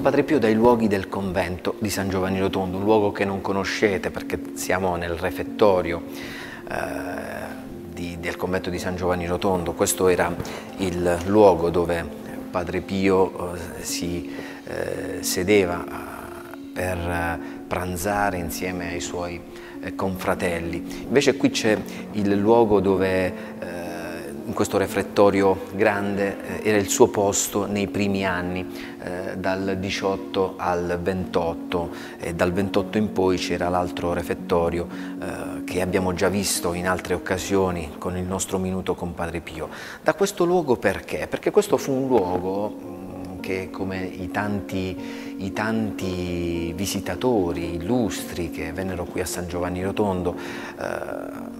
Padre Pio dai luoghi del convento di San Giovanni Rotondo, un luogo che non conoscete perché siamo nel refettorio eh, di, del convento di San Giovanni Rotondo. Questo era il luogo dove Padre Pio eh, si eh, sedeva eh, per pranzare insieme ai suoi eh, confratelli. Invece qui c'è il luogo dove in questo reflettorio grande eh, era il suo posto nei primi anni, eh, dal 18 al 28 e dal 28 in poi c'era l'altro refettorio eh, che abbiamo già visto in altre occasioni con il nostro minuto con Padre Pio. Da questo luogo perché? Perché questo fu un luogo mm, che come i tanti, i tanti visitatori illustri che vennero qui a San Giovanni Rotondo eh,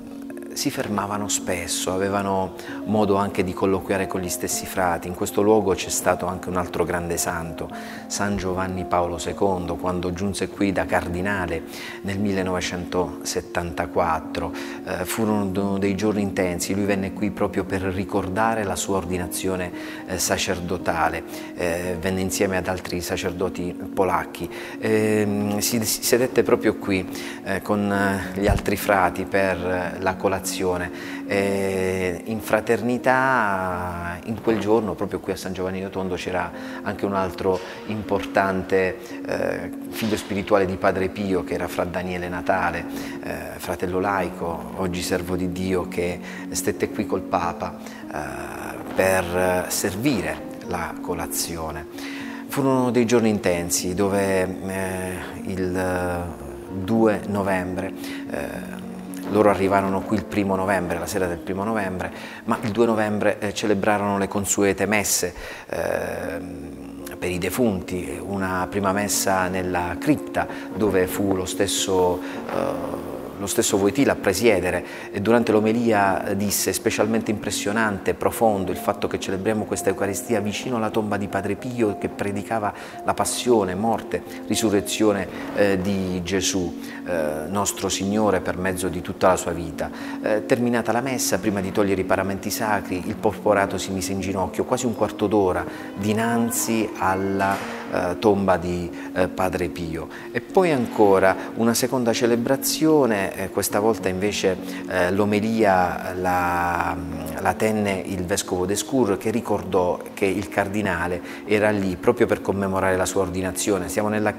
si fermavano spesso, avevano modo anche di colloquiare con gli stessi frati. In questo luogo c'è stato anche un altro grande santo, San Giovanni Paolo II, quando giunse qui da cardinale nel 1974. Eh, furono dei giorni intensi, lui venne qui proprio per ricordare la sua ordinazione eh, sacerdotale, eh, venne insieme ad altri sacerdoti polacchi, ehm, si, sedette proprio qui eh, con eh, gli altri frati per la colazione colazione. Eh, in fraternità, in quel giorno, proprio qui a San Giovanni Rotondo, c'era anche un altro importante eh, figlio spirituale di Padre Pio, che era Fra Daniele Natale, eh, fratello laico, oggi servo di Dio, che stette qui col Papa eh, per servire la colazione. Furono dei giorni intensi dove eh, il 2 novembre eh, loro arrivarono qui il primo novembre, la sera del primo novembre, ma il 2 novembre eh, celebrarono le consuete messe eh, per i defunti, una prima messa nella cripta dove fu lo stesso eh, lo stesso Voitila a presiedere e durante l'omelia disse specialmente impressionante, profondo il fatto che celebriamo questa Eucaristia vicino alla tomba di Padre Pio che predicava la passione, morte, risurrezione eh, di Gesù, eh, nostro Signore per mezzo di tutta la sua vita. Eh, terminata la messa, prima di togliere i paramenti sacri, il porporato si mise in ginocchio quasi un quarto d'ora dinanzi alla eh, tomba di eh, Padre Pio. E poi ancora una seconda celebrazione, eh, questa volta invece eh, l'omelia la, la, tenne il Vescovo d'Escur che ricordò che il cardinale era lì proprio per commemorare la sua ordinazione. Siamo nella,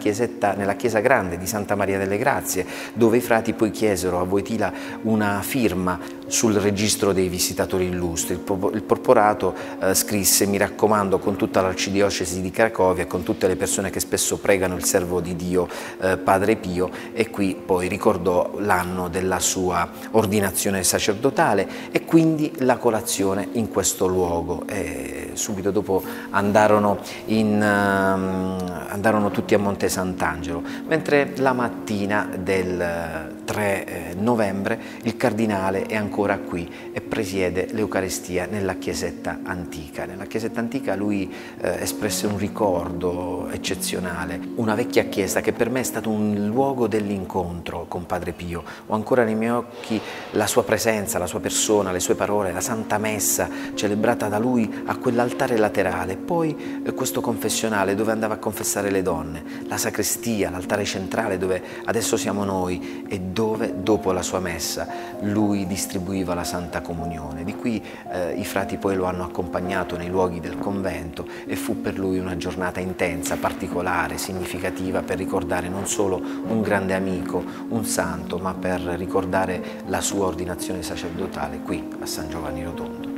nella chiesa grande di Santa Maria delle Grazie dove i frati poi chiesero a Voitila una firma sul registro dei visitatori illustri. Il porporato eh, scrisse, mi raccomando, con tutta l'arcidiocesi di Cracovia con tutte le persone che spesso pregano il servo di Dio, eh, Padre Pio, e qui poi ricordò l'anno della sua ordinazione sacerdotale e quindi la colazione in questo luogo. E subito dopo andarono, in, uh, andarono tutti a Monte Sant'Angelo, mentre la mattina del 3 eh, novembre il cardinale è ancora qui e presiede l'Eucarestia nella chiesetta antica. Nella chiesetta antica lui eh, espresse un ricordo eccezionale, una vecchia chiesa che per me è stato un luogo dell'incontro con Padre Pio. Ho ancora nei miei occhi la sua presenza, la sua persona, le sue parole, la Santa Messa celebrata da lui a quell'altare laterale, poi eh, questo confessionale dove andava a confessare le donne, la sacrestia, l'altare centrale dove adesso siamo noi e dove dopo la sua messa lui distribuiva la Santa Comunione. Di qui eh, i frati poi lo hanno accompagnato nei luoghi del convento e fu per lui una giornata intensa, particolare, significativa per ricordare non solo un grande amico, un santo, ma per ricordare la sua ordinazione sacerdotale qui a San Giovanni Rotondo.